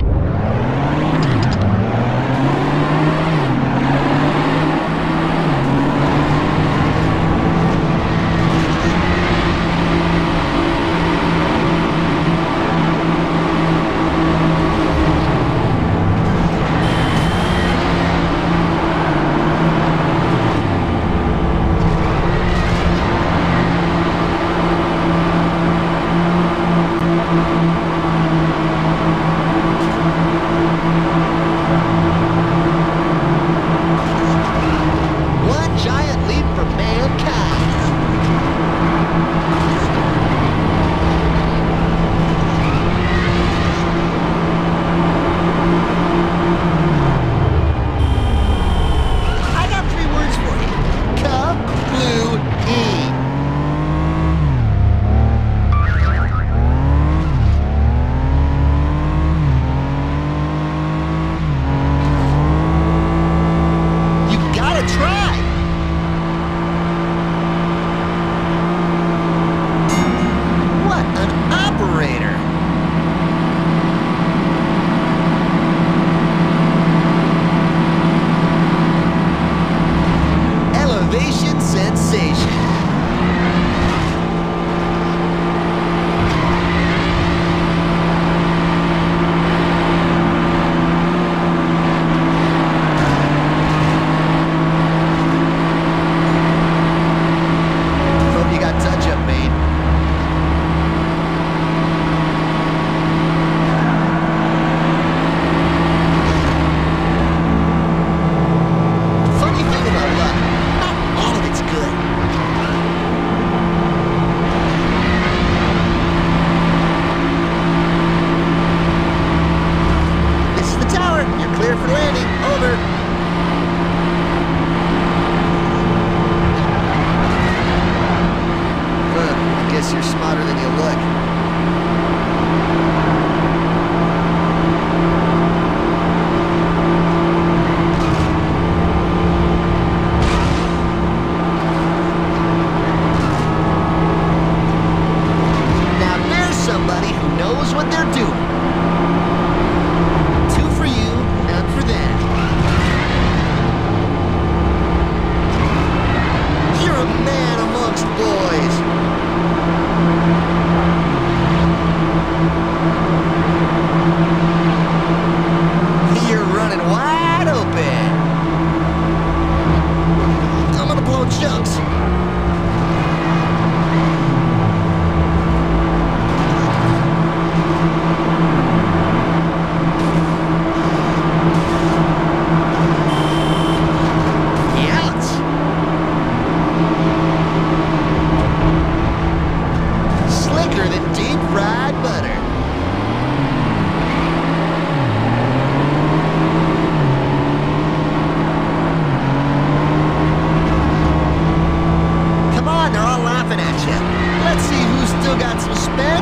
shit. somebody who knows what they're doing.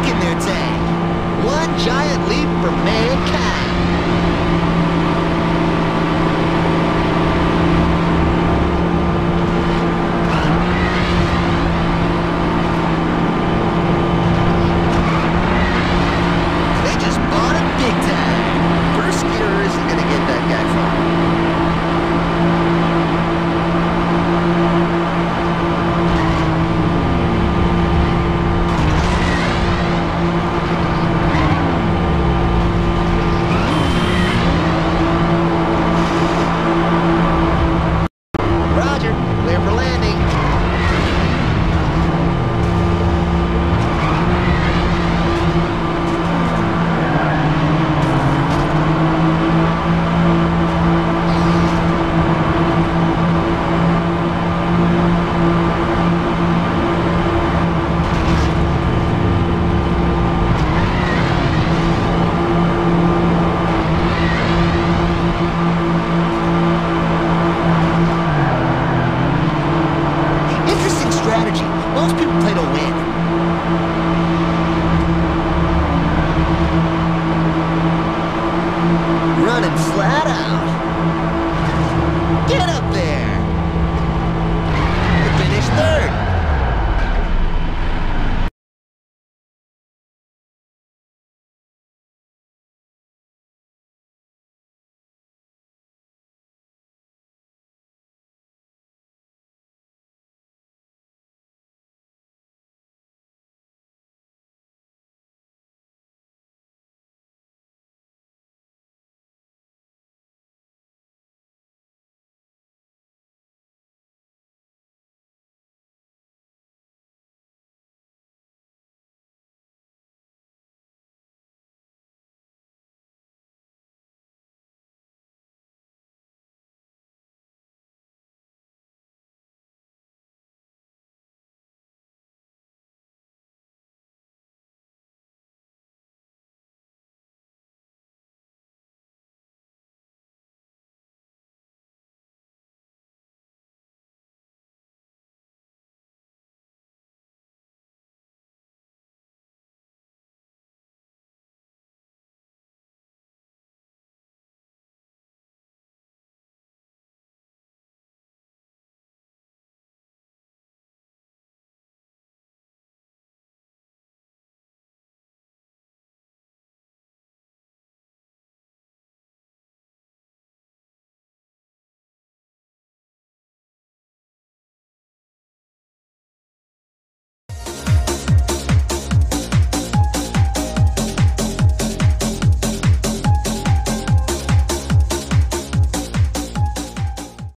In their day.